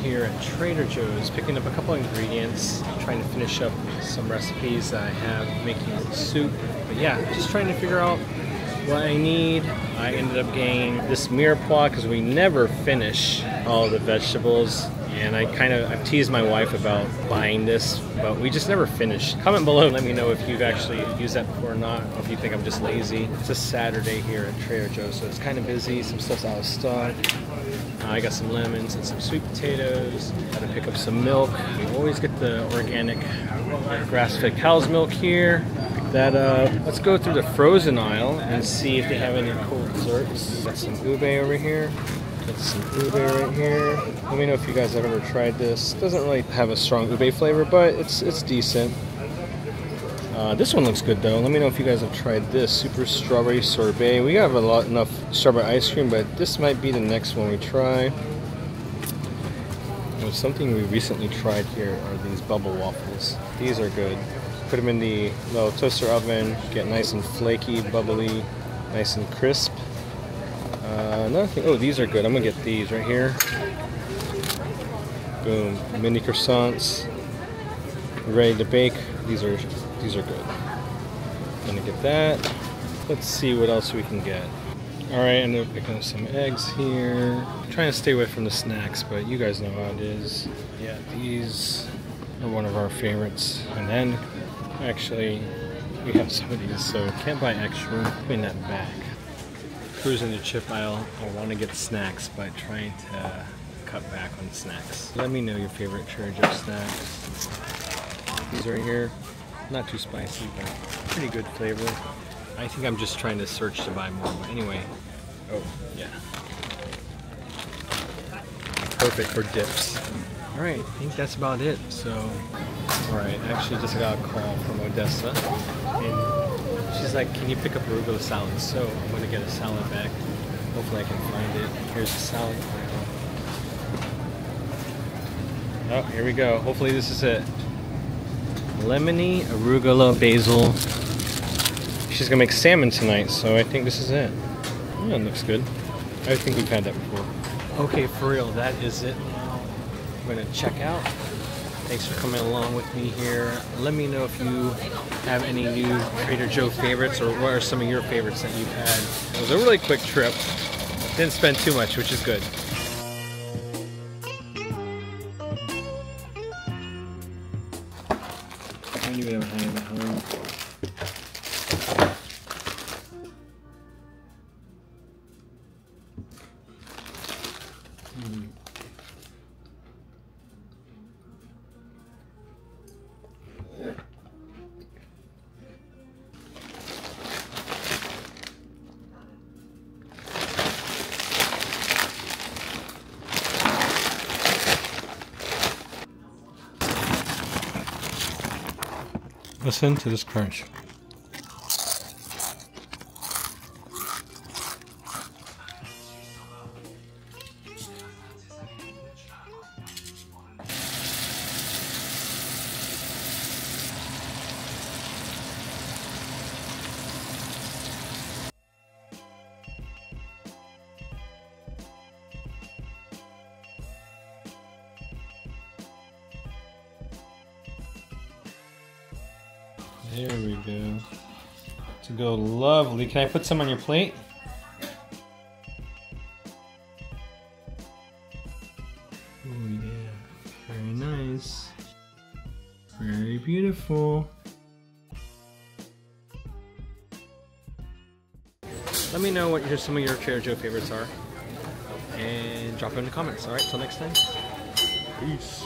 here at Trader Joe's picking up a couple ingredients, trying to finish up some recipes that I have making soup. But yeah, just trying to figure out what I need. I ended up getting this mirepoix because we never finish all the vegetables. And I kind of I've teased my wife about buying this, but we just never finished. Comment below and let me know if you've actually used that before or not, or if you think I'm just lazy. It's a Saturday here at Trader Joe's, so it's kind of busy. Some stuff's out of stock. Uh, I got some lemons and some sweet potatoes. Got to pick up some milk. We always get the organic grass-fed cow's milk here. That up. Let's go through the frozen aisle and see if they have any cool desserts. Got some ube over here. Some ube right here. Let me know if you guys have ever tried this. Doesn't really have a strong ube flavor, but it's it's decent. Uh, this one looks good though. Let me know if you guys have tried this super strawberry sorbet. We have a lot enough strawberry ice cream, but this might be the next one we try. Something we recently tried here are these bubble waffles. These are good. Put them in the little toaster oven, get nice and flaky, bubbly, nice and crisp. Another thing, oh, these are good. I'm gonna get these right here. Boom, mini croissants, ready to bake. These are these are good. Gonna get that. Let's see what else we can get. All right, I ended up picking up some eggs here. trying to stay away from the snacks, but you guys know how it is. Yeah, these are one of our favorites. And then, actually, we have some of these, so can't buy extra. Putting that back. Cruising the chip aisle. I want to get snacks, but trying to cut back on snacks. Let me know your favorite Trader Joe snacks. These right here, not too spicy, but pretty good flavor. I think I'm just trying to search to buy more, but anyway. Oh, yeah. Perfect for dips. All right, I think that's about it. So, all right, I actually just got a call from Odessa, and she's like, "Can you pick up arugula salad?" So I'm gonna get a salad bag. Hopefully, I can find it. Here's the salad. Oh, here we go. Hopefully, this is it. Lemony, arugula, basil. She's gonna make salmon tonight, so I think this is it. Yeah, it looks good. I think we've had that before. Okay, for real, that is it now. I'm gonna check out. Thanks for coming along with me here. Let me know if you have any new Trader Joe favorites or what are some of your favorites that you've had. It was a really quick trip. Didn't spend too much, which is good. Listen to this crunch. There we go. To go lovely. Can I put some on your plate? Oh yeah. Very nice. Very beautiful. Let me know what your, some of your Trader Joe favorites are. And drop it in the comments. Alright, till next time. Peace.